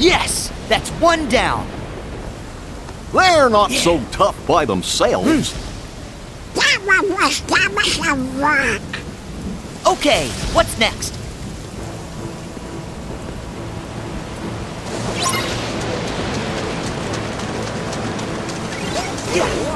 Yes! That's one down! They're not yeah. so tough by themselves. that one was dumb as a rock. Okay, what's next? Yeah.